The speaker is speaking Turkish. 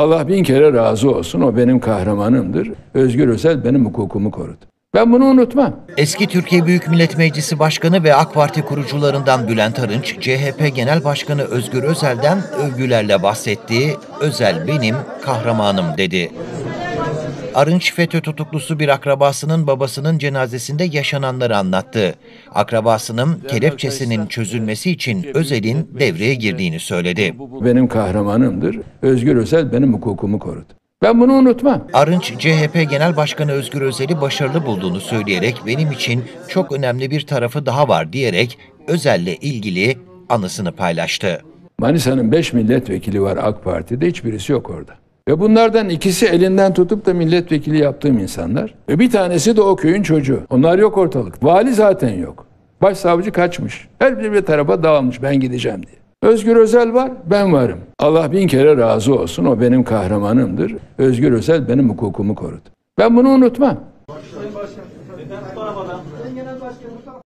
Allah bin kere razı olsun. O benim kahramanımdır. Özgür Özel benim hukukumu korudu. Ben bunu unutmam. Eski Türkiye Büyük Millet Meclisi Başkanı ve AK Parti kurucularından Bülent Arınç, CHP Genel Başkanı Özgür Özel'den övgülerle bahsetti. Özel benim kahramanım dedi. Arınç FETÖ tutuklusu bir akrabasının babasının cenazesinde yaşananları anlattı. Akrabasının kelepçesinin çözülmesi için Özel'in devreye girdiğini söyledi. Bu benim kahramanımdır. Özgür Özel benim hukukumu korudu. Ben bunu unutmam. Arınç, CHP Genel Başkanı Özgür Özel'i başarılı bulduğunu söyleyerek benim için çok önemli bir tarafı daha var diyerek Özel'le ilgili anısını paylaştı. Manisa'nın 5 milletvekili var AK Parti'de. Hiçbirisi yok orada. Ve bunlardan ikisi elinden tutup da milletvekili yaptığım insanlar. Ve bir tanesi de o köyün çocuğu. Onlar yok ortalık. Vali zaten yok. Başsavcı kaçmış. Her bir bir tarafa dağılmış ben gideceğim diye. Özgür Özel var, ben varım. Allah bin kere razı olsun. O benim kahramanımdır. Özgür Özel benim hukukumu korudu. Ben bunu unutmam.